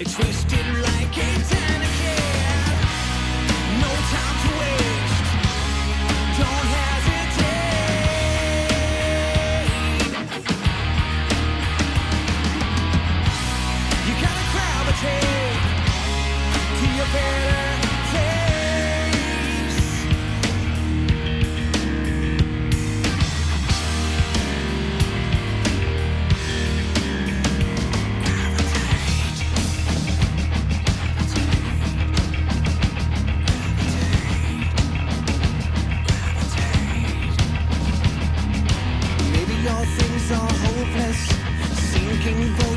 It's wasted. talking